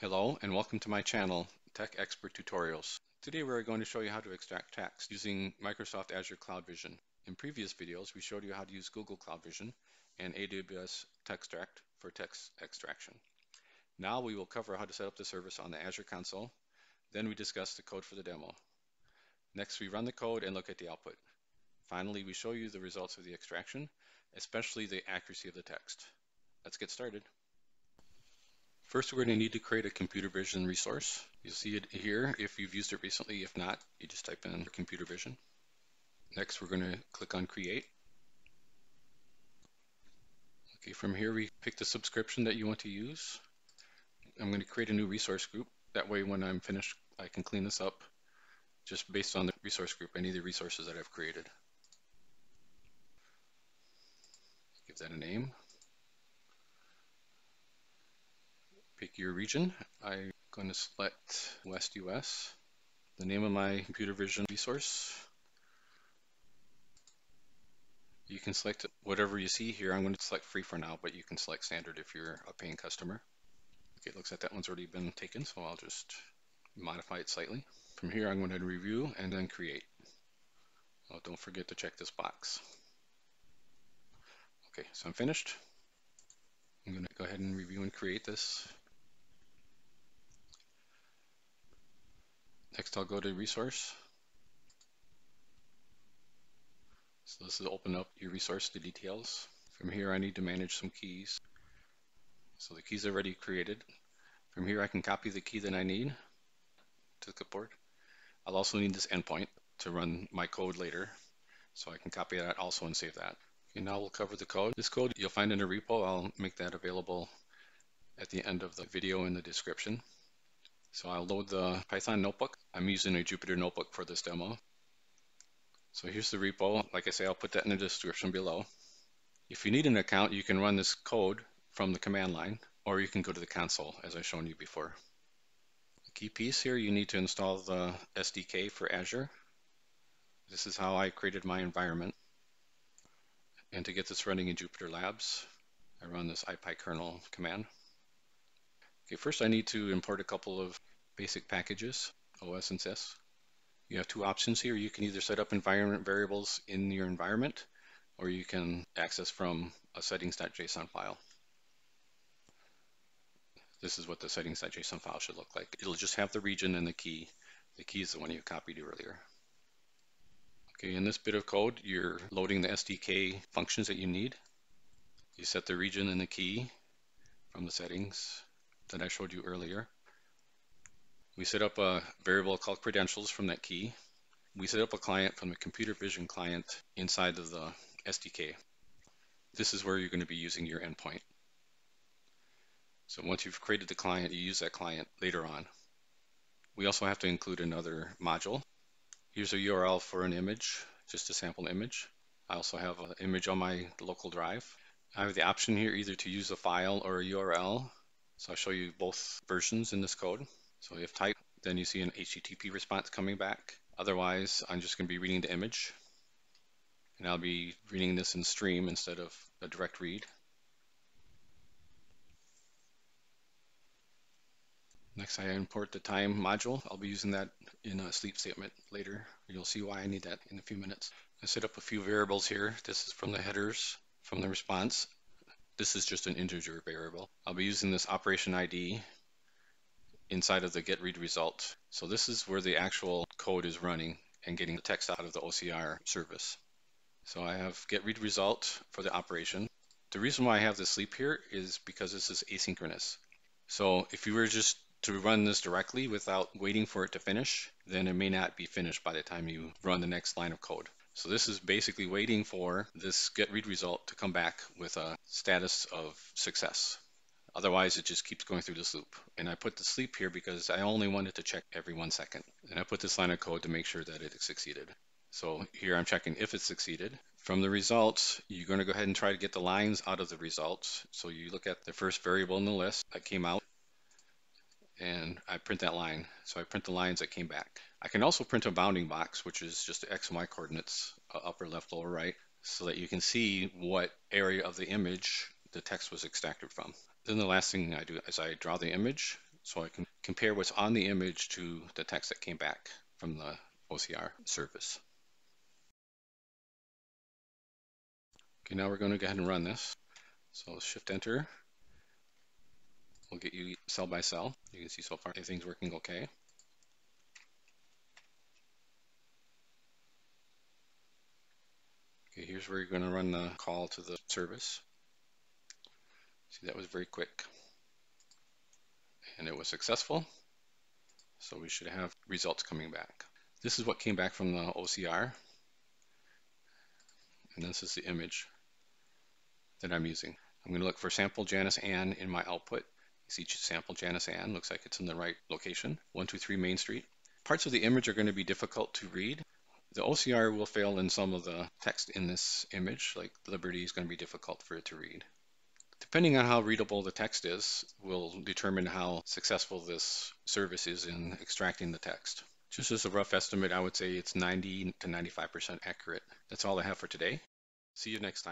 Hello and welcome to my channel, Tech Expert Tutorials. Today we're going to show you how to extract text using Microsoft Azure Cloud Vision. In previous videos we showed you how to use Google Cloud Vision and AWS Textract for text extraction. Now we will cover how to set up the service on the Azure console, then we discuss the code for the demo. Next we run the code and look at the output. Finally we show you the results of the extraction, especially the accuracy of the text. Let's get started. First, we're going to need to create a computer vision resource. You'll see it here if you've used it recently. If not, you just type in computer vision. Next, we're going to click on create. Okay, from here we pick the subscription that you want to use. I'm going to create a new resource group. That way when I'm finished, I can clean this up just based on the resource group, any of the resources that I've created. Give that a name. Your region. I'm going to select West US. The name of my computer vision resource. You can select whatever you see here. I'm going to select free for now, but you can select standard if you're a paying customer. Okay, it looks like that one's already been taken, so I'll just modify it slightly. From here, I'm going to review and then create. Oh, don't forget to check this box. Okay, so I'm finished. I'm going to go ahead and review and create this. Next I'll go to resource. So this will open up your resource, the details. From here I need to manage some keys. So the keys are already created. From here I can copy the key that I need to the clipboard. I'll also need this endpoint to run my code later. So I can copy that also and save that. Okay, now we'll cover the code. This code you'll find in a repo. I'll make that available at the end of the video in the description. So I'll load the Python notebook. I'm using a Jupyter notebook for this demo. So here's the repo. Like I say, I'll put that in the description below. If you need an account, you can run this code from the command line, or you can go to the console, as I've shown you before. The key piece here, you need to install the SDK for Azure. This is how I created my environment. And to get this running in Jupyter Labs, I run this ipykernel command. Okay, first I need to import a couple of basic packages, OS and sys. You have two options here. You can either set up environment variables in your environment, or you can access from a settings.json file. This is what the settings.json file should look like. It'll just have the region and the key. The key is the one you copied earlier. Okay, in this bit of code, you're loading the SDK functions that you need. You set the region and the key from the settings that I showed you earlier. We set up a variable called credentials from that key. We set up a client from the computer vision client inside of the SDK. This is where you're going to be using your endpoint. So once you've created the client, you use that client later on. We also have to include another module. Here's a URL for an image, just a sample image. I also have an image on my local drive. I have the option here either to use a file or a URL. So I'll show you both versions in this code. So if type, then you see an HTTP response coming back. Otherwise, I'm just going to be reading the image. And I'll be reading this in stream instead of a direct read. Next, I import the time module. I'll be using that in a sleep statement later. You'll see why I need that in a few minutes. I set up a few variables here. This is from the headers from the response. This is just an integer variable. I'll be using this operation ID inside of the get read result. So this is where the actual code is running and getting the text out of the OCR service. So I have get read result for the operation. The reason why I have the sleep here is because this is asynchronous. So if you were just to run this directly without waiting for it to finish, then it may not be finished by the time you run the next line of code. So this is basically waiting for this get read result to come back with a status of success. Otherwise, it just keeps going through this loop. And I put the sleep here because I only wanted to check every one second. And I put this line of code to make sure that it succeeded. So here I'm checking if it succeeded. From the results, you're going to go ahead and try to get the lines out of the results. So you look at the first variable in the list that came out and I print that line. So I print the lines that came back. I can also print a bounding box, which is just the X and Y coordinates, uh, upper left, lower right, so that you can see what area of the image the text was extracted from. Then the last thing I do is I draw the image. so I can compare what's on the image to the text that came back from the OCR service. Okay, now we're going to go ahead and run this. So shift enter will get you cell by cell. You can see so far everything's working okay. Okay, here's where you're going to run the call to the service. See, that was very quick. And it was successful. So we should have results coming back. This is what came back from the OCR. And this is the image that I'm using. I'm going to look for sample Janice Ann in my output. See sample Janice Ann, looks like it's in the right location, 123 Main Street. Parts of the image are going to be difficult to read. The OCR will fail in some of the text in this image, like Liberty is going to be difficult for it to read. Depending on how readable the text is, will determine how successful this service is in extracting the text. Just as a rough estimate, I would say it's 90 to 95% accurate. That's all I have for today. See you next time.